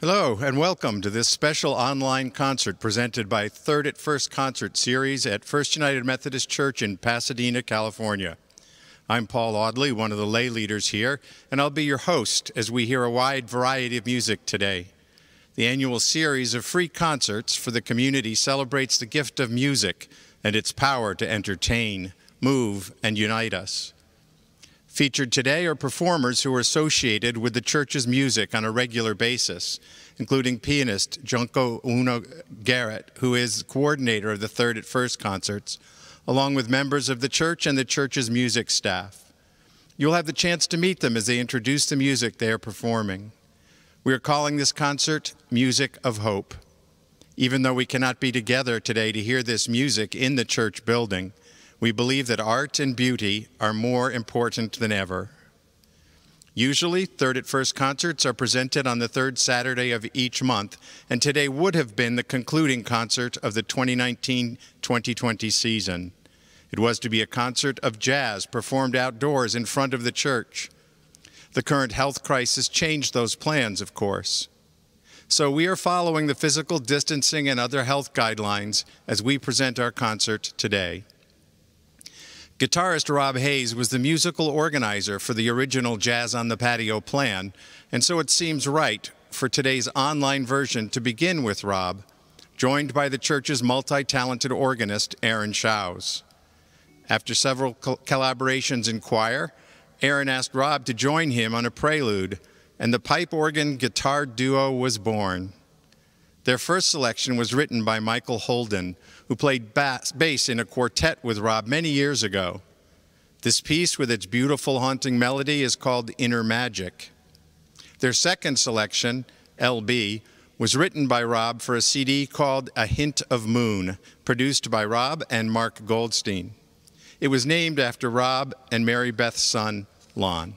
Hello, and welcome to this special online concert presented by Third at First Concert Series at First United Methodist Church in Pasadena, California. I'm Paul Audley, one of the lay leaders here, and I'll be your host as we hear a wide variety of music today. The annual series of free concerts for the community celebrates the gift of music and its power to entertain, move, and unite us. Featured today are performers who are associated with the church's music on a regular basis, including pianist Junko Ueno Garrett, who is coordinator of the Third at First concerts, along with members of the church and the church's music staff. You'll have the chance to meet them as they introduce the music they are performing. We are calling this concert Music of Hope. Even though we cannot be together today to hear this music in the church building, we believe that art and beauty are more important than ever. Usually, Third at First concerts are presented on the third Saturday of each month, and today would have been the concluding concert of the 2019-2020 season. It was to be a concert of jazz performed outdoors in front of the church. The current health crisis changed those plans, of course. So we are following the physical distancing and other health guidelines as we present our concert today. Guitarist Rob Hayes was the musical organizer for the original Jazz on the Patio plan, and so it seems right for today's online version to begin with Rob, joined by the church's multi-talented organist, Aaron Shows. After several collaborations in choir, Aaron asked Rob to join him on a prelude, and the pipe organ guitar duo was born. Their first selection was written by Michael Holden, who played bass, bass in a quartet with Rob many years ago. This piece, with its beautiful haunting melody, is called Inner Magic. Their second selection, LB, was written by Rob for a CD called A Hint of Moon, produced by Rob and Mark Goldstein. It was named after Rob and Mary Beth's son, Lon.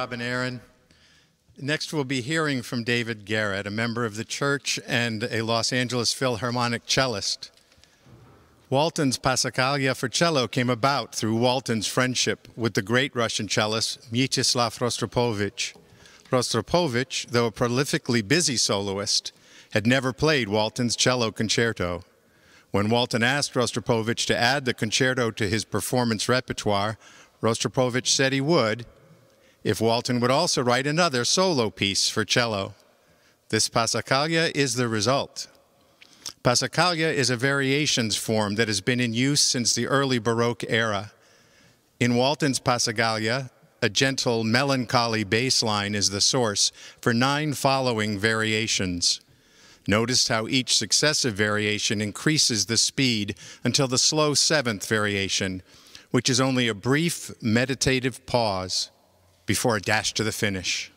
Rob and Aaron. Next, we'll be hearing from David Garrett, a member of the church and a Los Angeles Philharmonic cellist. Walton's Passacaglia for cello came about through Walton's friendship with the great Russian cellist Mstislav Rostropovich. Rostropovich, though a prolifically busy soloist, had never played Walton's cello concerto. When Walton asked Rostropovich to add the concerto to his performance repertoire, Rostropovich said he would, if Walton would also write another solo piece for cello. This passacaglia is the result. Passacaglia is a variations form that has been in use since the early Baroque era. In Walton's passacaglia, a gentle, melancholy bass line is the source for nine following variations. Notice how each successive variation increases the speed until the slow seventh variation, which is only a brief meditative pause before a dash to the finish.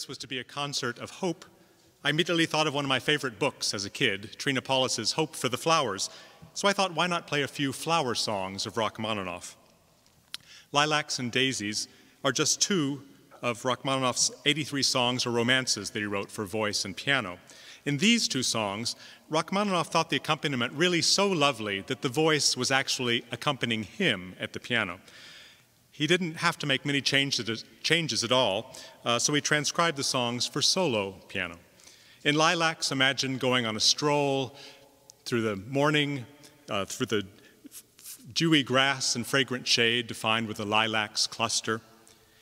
This was to be a concert of hope, I immediately thought of one of my favorite books as a kid, Trina Paulus's Hope for the Flowers. So I thought, why not play a few flower songs of Rachmaninoff? Lilacs and Daisies are just two of Rachmaninoff's 83 songs or romances that he wrote for voice and piano. In these two songs, Rachmaninoff thought the accompaniment really so lovely that the voice was actually accompanying him at the piano. He didn't have to make many changes, at all, uh, so he transcribed the songs for solo piano. In Lilacs, imagine going on a stroll through the morning, uh, through the dewy grass and fragrant shade defined with a lilacs cluster.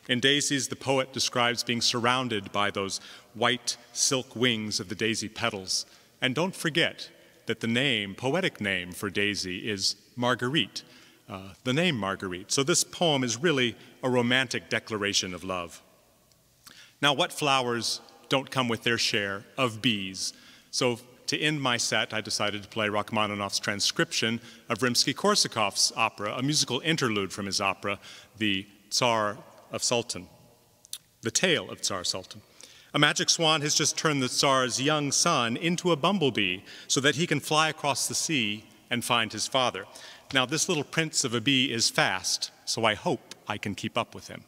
In Daisies, the poet describes being surrounded by those white silk wings of the daisy petals. And don't forget that the name, poetic name for Daisy is Marguerite, uh, the name Marguerite. So this poem is really a romantic declaration of love. Now, what flowers don't come with their share of bees? So to end my set, I decided to play Rachmaninoff's transcription of Rimsky-Korsakov's opera, a musical interlude from his opera, The Tsar of Sultan, The Tale of Tsar Sultan. A magic swan has just turned the Tsar's young son into a bumblebee so that he can fly across the sea and find his father. Now, this little prince of a bee is fast, so I hope I can keep up with him.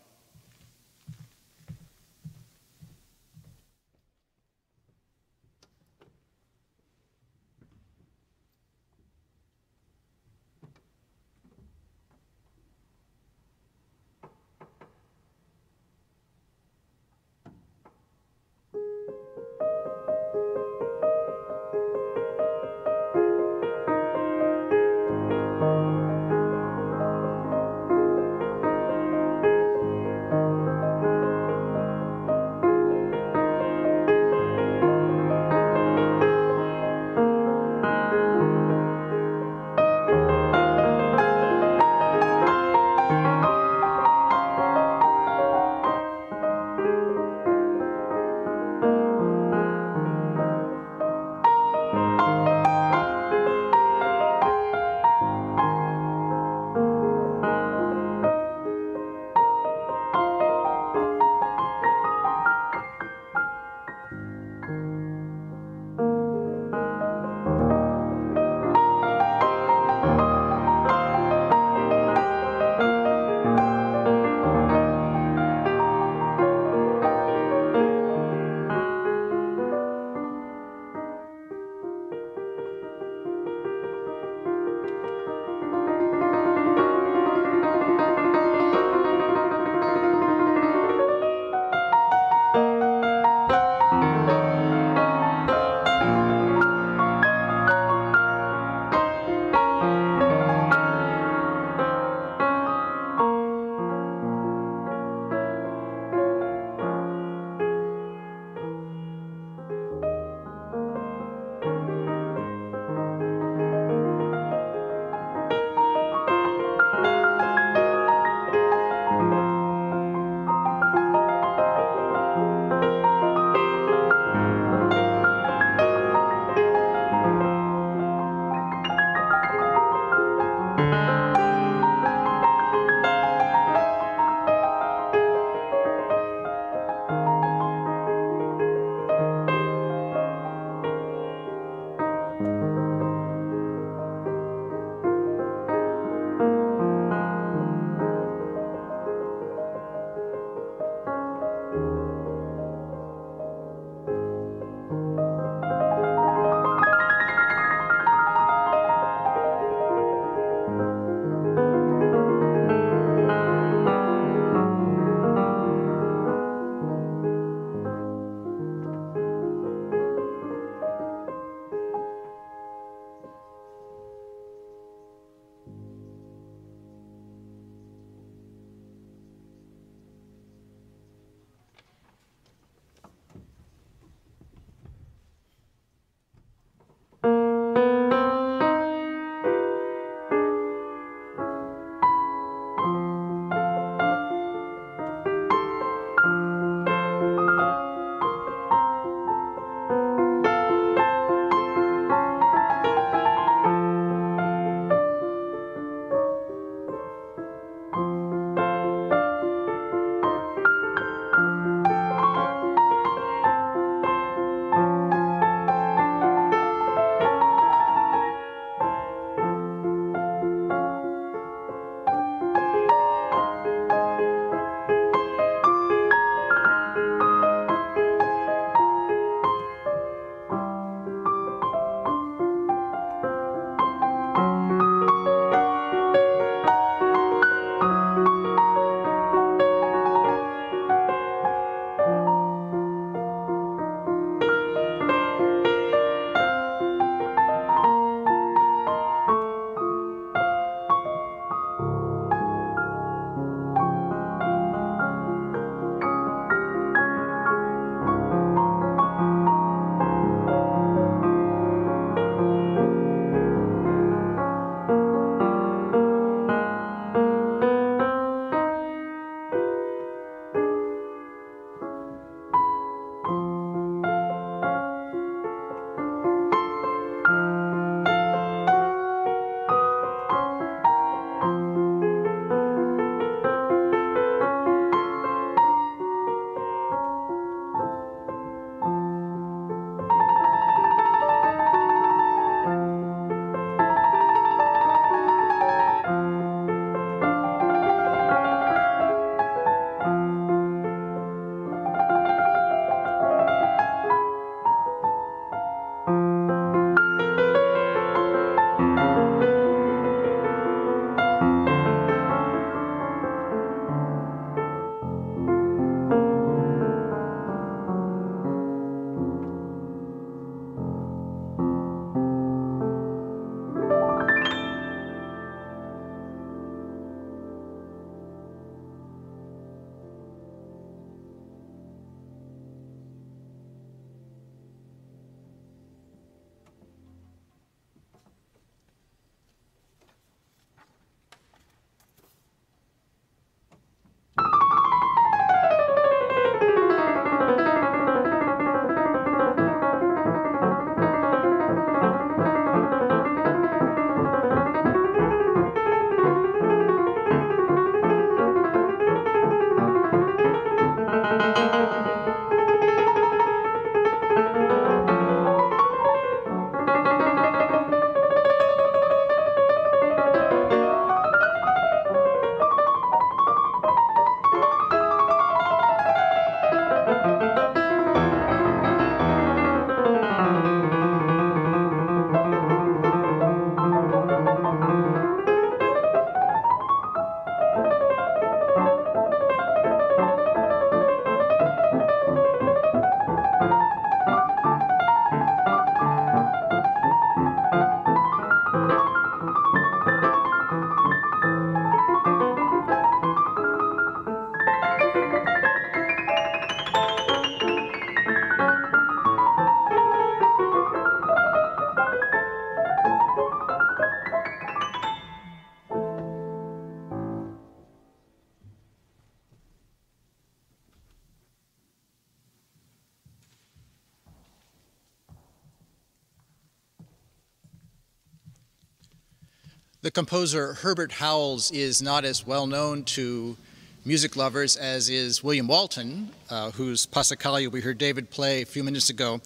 The composer Herbert Howells is not as well known to music lovers as is William Walton, uh, whose Passacaglia we heard David play a few minutes ago.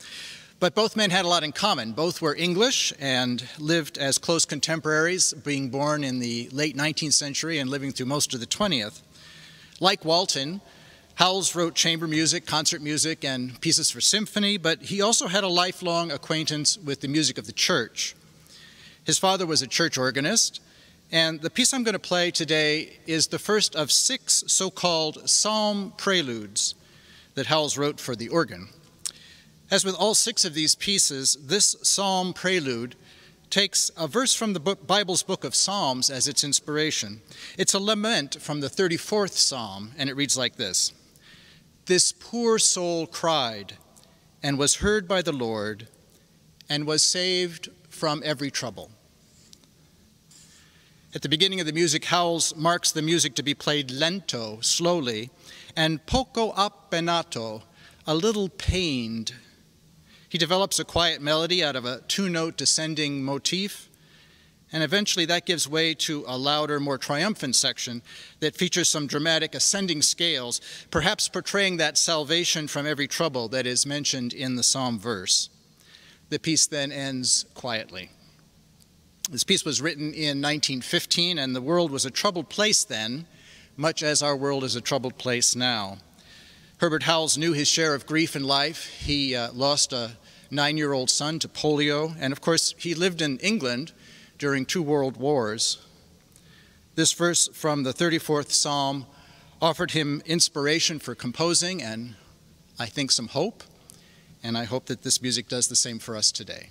But both men had a lot in common. Both were English and lived as close contemporaries, being born in the late 19th century and living through most of the 20th. Like Walton, Howells wrote chamber music, concert music, and pieces for symphony, but he also had a lifelong acquaintance with the music of the church. His father was a church organist, and the piece I'm going to play today is the first of six so called psalm preludes that Howells wrote for the organ. As with all six of these pieces, this psalm prelude takes a verse from the Bible's book of Psalms as its inspiration. It's a lament from the 34th psalm, and it reads like this This poor soul cried and was heard by the Lord and was saved from every trouble. At the beginning of the music, Howells marks the music to be played lento, slowly, and poco appenato, a little pained. He develops a quiet melody out of a two note descending motif, and eventually that gives way to a louder, more triumphant section that features some dramatic ascending scales, perhaps portraying that salvation from every trouble that is mentioned in the psalm verse. The piece then ends quietly. This piece was written in 1915, and the world was a troubled place then, much as our world is a troubled place now. Herbert Howells knew his share of grief in life. He uh, lost a nine year old son to polio, and of course, he lived in England during two world wars. This verse from the 34th Psalm offered him inspiration for composing and I think some hope, and I hope that this music does the same for us today.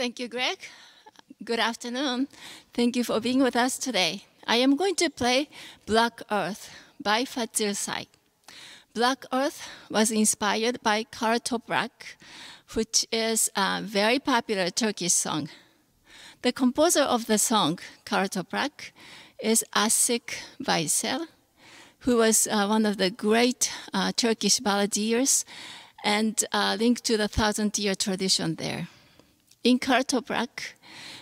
Thank you, Greg. Good afternoon. Thank you for being with us today. I am going to play Black Earth by Fazil Say. Black Earth was inspired by Kara Toprak, which is a very popular Turkish song. The composer of the song, Kara Toprak, is Asik Veysel, who was uh, one of the great uh, Turkish balladeers and uh, linked to the thousand year tradition there. In Kara Toprak,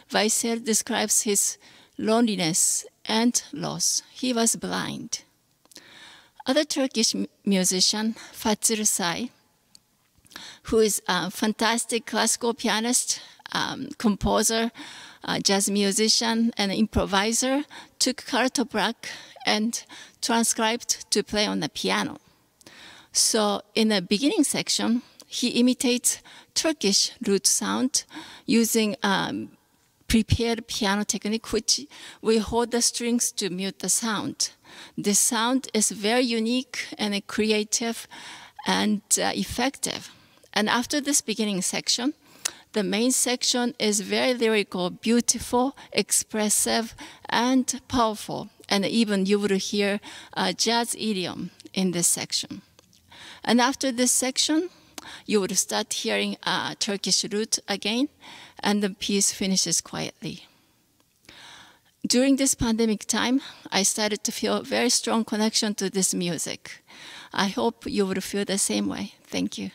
Veysel describes his loneliness and loss. He was blind. Other Turkish musician, Fazil Say, who is a fantastic classical pianist, um, composer, uh, jazz musician, and improviser, took Kara Toprak and transcribed to play on the piano. So in the beginning section, he imitates Turkish lute sound using um, prepared piano technique, which we hold the strings to mute the sound. The sound is very unique and creative and uh, effective. And after this beginning section, the main section is very lyrical, beautiful, expressive, and powerful. And even you will hear jazz idiom in this section. And after this section, you would start hearing a Turkish lute again, and the piece finishes quietly. During this pandemic time, I started to feel a very strong connection to this music. I hope you would feel the same way. Thank you.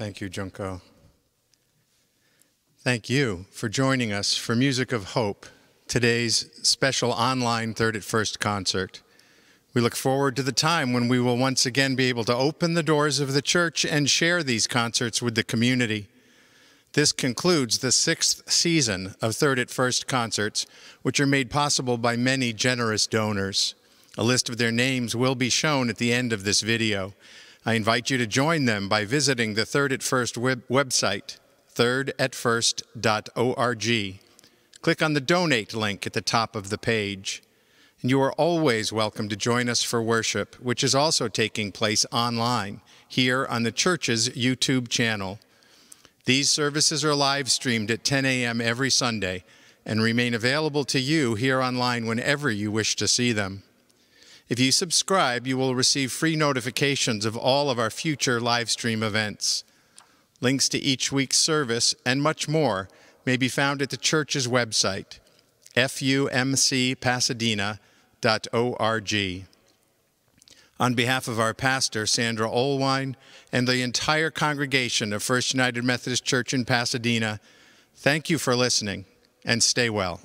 Thank you, Junko. Thank you for joining us for Music of Hope, today's special online Third at First concert. We look forward to the time when we will once again be able to open the doors of the church and share these concerts with the community. This concludes the sixth season of Third at First concerts, which are made possible by many generous donors. A list of their names will be shown at the end of this video. I invite you to join them by visiting the Third at First web website, thirdatfirst.org. Click on the donate link at the top of the page. And you are always welcome to join us for worship, which is also taking place online here on the church's YouTube channel. These services are live streamed at 10 a.m. every Sunday and remain available to you here online whenever you wish to see them. If you subscribe, you will receive free notifications of all of our future live stream events. Links to each week's service and much more may be found at the church's website, fumcpasadena.org. On behalf of our pastor, Sandra Olewine, and the entire congregation of First United Methodist Church in Pasadena, thank you for listening and stay well.